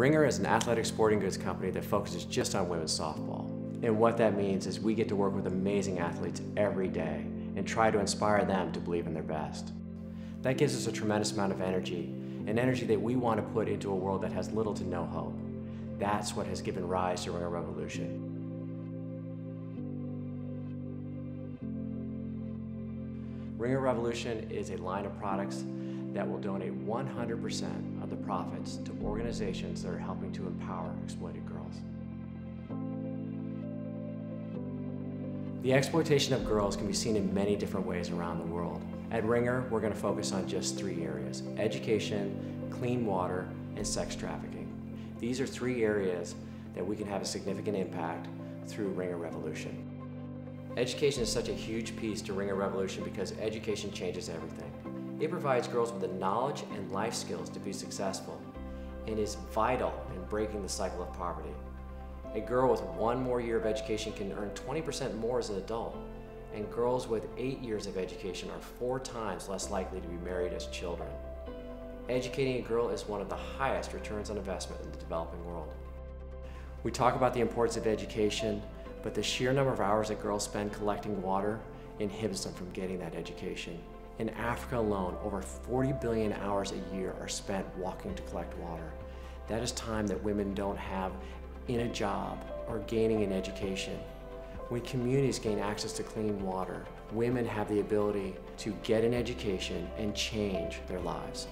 Ringor is an athletic sporting goods company that focuses just on women's softball. And what that means is we get to work with amazing athletes every day and try to inspire them to believe in their best. That gives us a tremendous amount of energy, an energy that we want to put into a world that has little to no hope. That's what has given rise to Ringor Revolution. Ringor Revolution is a line of products that will donate 100% the profits to organizations that are helping to empower exploited girls. The exploitation of girls can be seen in many different ways around the world. At Ringor, we're going to focus on just three areas, education, clean water, and sex trafficking. These are three areas that we can have a significant impact through Ringor Revolution. Education is such a huge piece to Ringor Revolution because education changes everything. It provides girls with the knowledge and life skills to be successful and is vital in breaking the cycle of poverty. A girl with one more year of education can earn 20% more as an adult, and girls with eight years of education are four times less likely to be married as children. Educating a girl is one of the highest returns on investment in the developing world. We talk about the importance of education, but the sheer number of hours that girls spend collecting water inhibits them from getting that education. In Africa alone, over 40 billion hours a year are spent walking to collect water. That is time that women don't have in a job or gaining an education. When communities gain access to clean water, women have the ability to get an education and change their lives.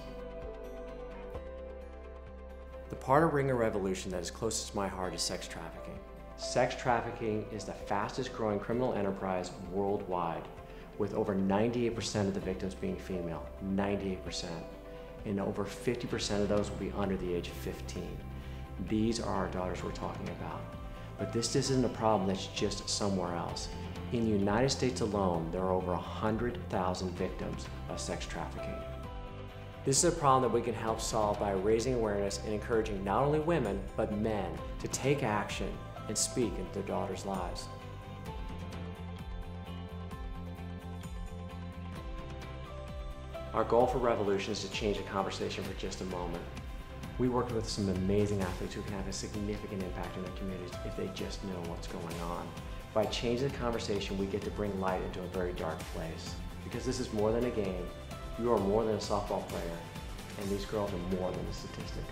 The part of Ringor Revolution that is closest to my heart is sex trafficking. Sex trafficking is the fastest growing criminal enterprise worldwide, with over 98% of the victims being female, 98%. And over 50% of those will be under the age of 15. These are our daughters we're talking about. But this isn't a problem that's just somewhere else. In the United States alone, there are over 100,000 victims of sex trafficking. This is a problem that we can help solve by raising awareness and encouraging not only women, but men to take action and speak into their daughters' lives. Our goal for Revolution is to change the conversation for just a moment. We work with some amazing athletes who can have a significant impact in their communities if they just know what's going on. By changing the conversation, we get to bring light into a very dark place. Because this is more than a game, you are more than a softball player, and these girls are more than a statistic.